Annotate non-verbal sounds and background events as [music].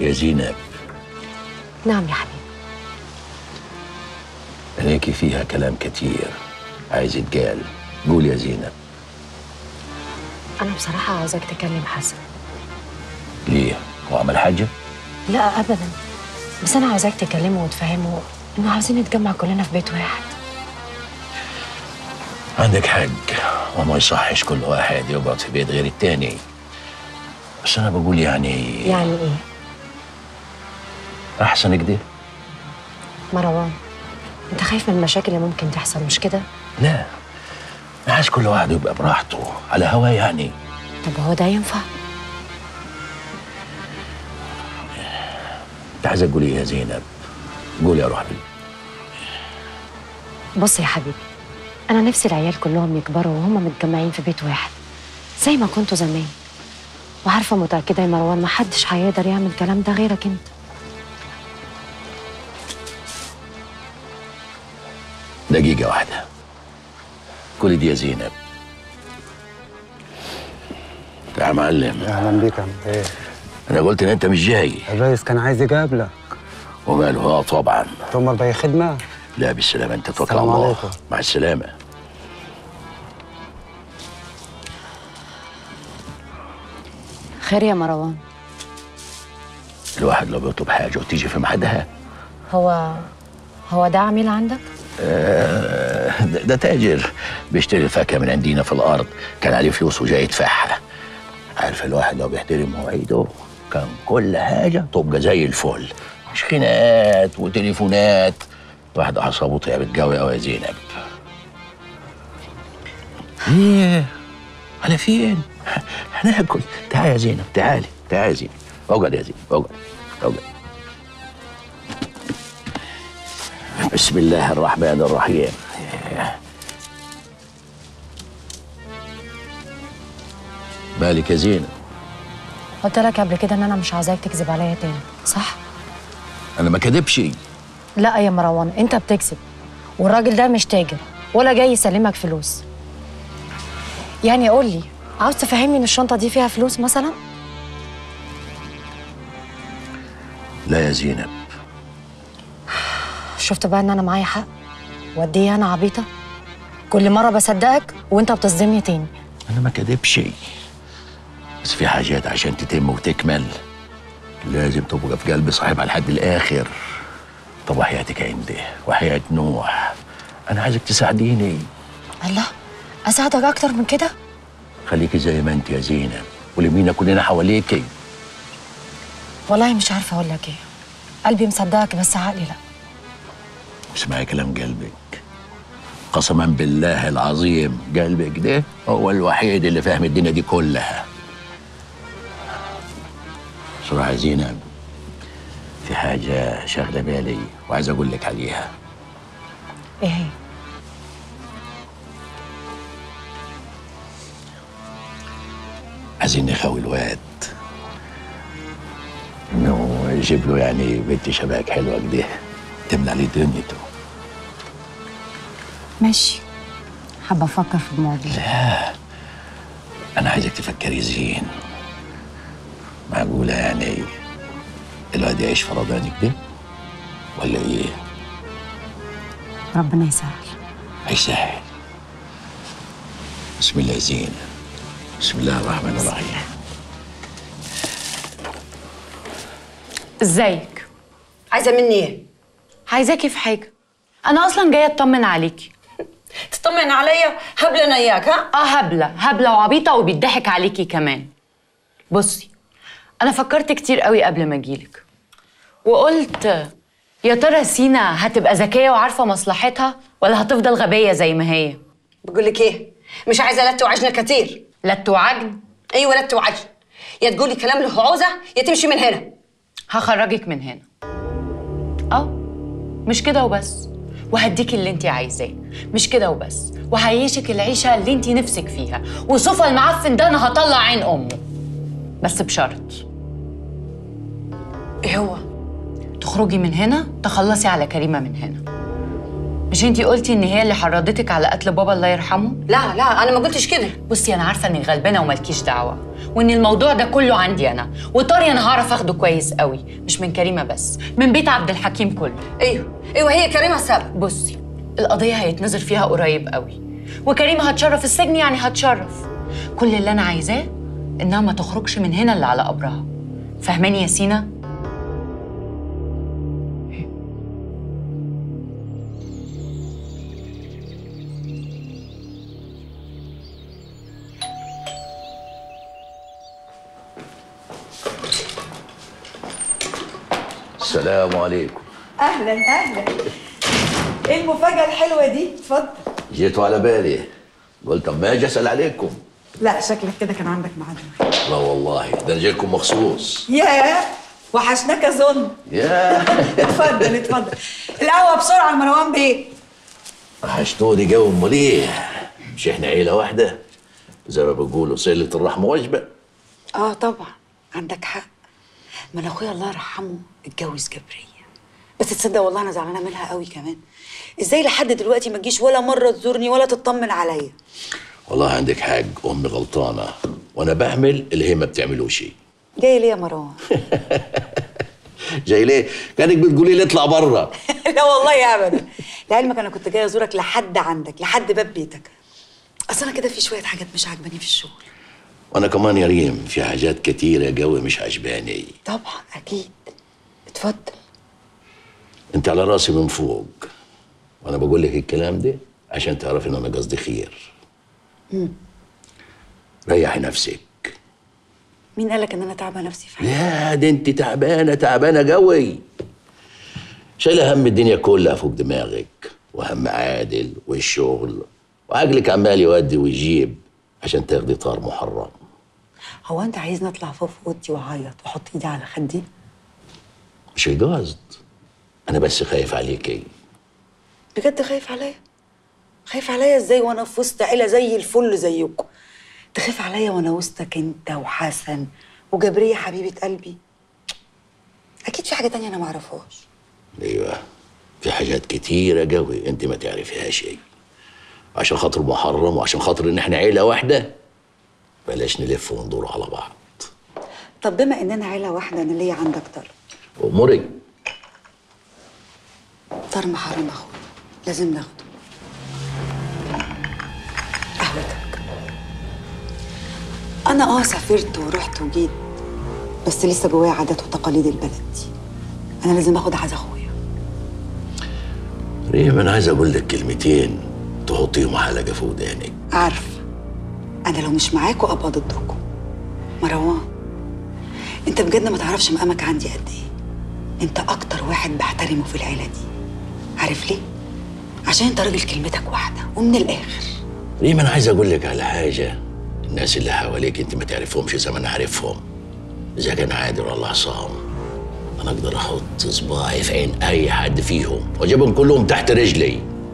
يا زينب. نعم يا حبيبي. هيك فيها كلام كتير. عايز يتقال. قول يا زينب. أنا بصراحة عاوزاك تكلم حسن. ليه؟ هو عمل حاجة؟ لا ابدا. بس أنا عاوزاك تكلمه وتفهمه إنه عاوزين نتجمع كلنا في بيت واحد. عندك حق. وما يصحش كل واحد يقعد في بيت غير التاني. بس أنا بقول يعني يعني إيه؟ أحسن كده مروان أنت خايف من المشاكل اللي ممكن تحصل مش كده؟ لا أنا عايز كل واحد يبقى براحته على هوا يعني. طب هو ده ينفع؟ أنت عايزة تقولي إيه يا زينب؟ قولي يا روح بي بص يا حبيبي أنا نفسي العيال كلهم يكبروا وهم متجمعين في بيت واحد زي ما كنتوا زمان. وعارفة متأكدة يا مروان ما حدش هيقدر يعمل الكلام ده غيرك أنت. دقيقة واحدة. كل دي يا زينب. يا معلم. أهلا بيك يا عم إيه أنا قلت إن أنت مش جاي. الرئيس كان عايز يقابلك. وماله؟ آه طبعا. تؤمر بأي خدمة؟ لا بالسلامة. أنت توكل على الله. عليكم. مع السلامة. خير يا مروان. الواحد لو بيطلب حاجة وتيجي في ميعادها. هو هو ده عميل عندك؟ ده, ده تاجر بيشتري الفاكهة من عندنا في الأرض. كان عليه فلوس وجاي يدفعها عارف الواحد لو بيحترم مواعيده كان كل حاجة تبقى زي الفل. مش خناقات وتليفونات. واحد أعصابه تعبت قوي قوي يا زينب. إيه على فين؟ هناكل. تعال يا زينب تعالي تعالي يا زينب. اقعد يا زينب اقعد اقعد بسم الله الرحمن الرحيم. بالك يا زينب؟ قلت لك قبل كده إن أنا مش عاوزاك تكذب عليا تاني صح؟ أنا ما كدبش لا يا مروان أنت بتكذب والراجل ده مش تاجر ولا جاي يسلمك فلوس. يعني قول لي عاوز تفهمني إن الشنطة دي فيها فلوس مثلا؟ لا يا زينب. شفت بقى إن أنا معايا حق؟ وقد إيه أنا عبيطة؟ كل مرة بصدقك وأنت بتصدمني تاني. أنا ما كدبش بس في حاجات عشان تتم وتكمل لازم تبقى في قلب صاحبها لحد الآخر. طب وحياتك عندي؟ وحياة نوح؟ أنا عايزك تساعديني. الله أساعدك أكتر من كده؟ خليكي زي ما أنت يا زينب ولمينا كلنا حواليكي. والله مش عارفة أقول لك إيه. قلبي مصدقك بس عقلي لأ. اسمعي كلام قلبك. قسما بالله العظيم قلبك ده هو الوحيد اللي فاهم الدنيا دي كلها. صراحة يا زينب في حاجة شاغلة بالي وعايز أقول لك عليها. إيه هي؟ عايزين نخوي الواد. إنه يجيب له يعني بنت شباك حلوة كده. تملى عليه دنيته ماشي. حابة أفكر في الموضوع. أنا عايزك تفكري زين. معقولة يعني الواد يعيش في رضاني كده ولا إيه؟ ربنا يسهل. هيسهل. بسم الله زين. بسم الله الرحمن الرحيم. إزيك؟ عايزة مني إيه؟ عايزاكي في حاجة؟ أنا أصلا جاية أطمن عليكي. [laughs] تطمن عليا؟ هبلة أنا إياك ها؟ آه هبلة. هبلة وعبيطة وبيضحك عليكي كمان. بصي أنا فكرت كتير قوي قبل ما أجيلك. وقلت يا ترى سينا هتبقى ذكية وعارفة مصلحتها ولا هتفضل غبية زي ما هي؟ بقول لك إيه؟ مش عايزة لت وعجنه كتير. لت وعجن أيوه لت وعجن يا تقولي كلام له عوزة يا تمشي من هنا. هخرجك من هنا. آه. مش كده وبس. وهديكي اللي انت عايزاه. مش كده وبس. وهعيشك العيشة اللي انت نفسك فيها. وصوفا المعفن ده أنا هطلع عين أمه. بس بشرط. إيه هو؟ تخرجي من هنا تخلصي على كريمة من هنا. مش انتي قلتي ان هي اللي حرضتك على قتل بابا الله يرحمه؟ لا لا أنا ما قلتش كده. بصي أنا عارفة إنك غلبانة ومالكيش دعوة وإن الموضوع ده كله عندي أنا وطاري أنا هعرف آخده كويس قوي مش من كريمة بس من بيت عبد الحكيم كله. أيوه أيوه هي كريمة السبب. بصي القضية هيتنظر فيها قريب قوي وكريمة هتشرف السجن يعني هتشرف. كل اللي أنا عايزاه إنها ما تخرجش من هنا اللي على قبرها فاهماني يا سينا؟ السلام عليكم. أهلا أهلا. إيه المفاجأة الحلوة دي؟ اتفضل. جيتوا على بالي. قلت اما أجي أسأل عليكم. لا شكلك كده كان عندك ميعاد لا والله ده أنا جايكم مخصوص. يا وحشناك اظن يا. [laughs] اتفضل اتفضل. القهوة بسرعة مروان بيه. وحشتوني جو امال إيه مش إحنا عيلة واحدة؟ زي ما بيقولوا صلة الرحمة وجبة. آه طبعا. عندك حق. ما أنا أخويا الله يرحمه اتجوز جبريه بس تصدق والله أنا زعلانة منها قوي كمان. إزاي لحد دلوقتي ما تجيش ولا مرة تزورني ولا تطمن عليا؟ والله عندك حق أمي غلطانة. وأنا بعمل اللي هي ما بتعمله شيء جاي ليه يا مروان؟ [laughs] جاي ليه؟ كانك بتقولي لي اطلع بره [laughs] لا والله أبدا. لعلمك أنا كنت جاية أزورك لحد عندك لحد باب بيتك. أصل أنا كده في شوية حاجات مش عاجباني في الشغل. وأنا كمان يا ريم في حاجات كتيره قوي مش عجباني. طبعا أكيد. اتفضل. أنت على رأسي من فوق. وأنا بقول لك الكلام ده عشان تعرف إن أنا قصدي خير. ريحي نفسك. مين قالك إن أنا تعبة نفسي في لا دي أنت تعبانة تعبانة قوي شايله هم الدنيا كلها فوق دماغك وهم عادل والشغل وعقلك عمال يودي ويجيب عشان تاخدي طار محرم. هو أنت عايزني اطلع فوق في أوضتي وأعيط وأحط إيدي على خدي؟ مش القصد أنا بس خايف عليكي بجد خايف عليا؟ خايف عليا إزاي وأنا في وسط عيلة زي الفل زيكم؟ تخاف عليا وأنا وسطك أنت وحسن وجبرية حبيبة قلبي؟ أكيد في حاجة تانية أنا ما اعرفهاش أيوه في حاجات كتيرة قوي أنت ما تعرفيها شيء عشان خاطر محرم وعشان خاطر إن إحنا عيلة واحدة؟ بلاش نلف وندور على بعض. طب بما إننا عيلة واحدة أنا ليا عندك طلب أموري. طار محرم أخويا. لازم ناخده. قهوتك أنا آه سافرت ورحت وجيت بس لسه جوايا عادات وتقاليد البلد دي. أنا لازم آخد عايز أخويا. ريم أنا عايز أقول لك كلمتين تحطيهم حلقه في ودانك. عارفة. أنا لو مش معاكوا أبقى ضدكم مروان أنت بجد ما تعرفش مقامك عندي قد إيه. أنت أكتر واحد بحترمه في العيلة دي. عارف ليه؟ عشان أنت راجل كلمتك واحدة ومن الآخر. ريم أنا عايز أقول لك على حاجة. الناس اللي حواليك أنت ما تعرفهمش زي ما أنا عارفهم. إذا كان عادل ولا عصام أنا أقدر أحط صباعي في عين أي حد فيهم. وأجيبهم كلهم تحت رجلي.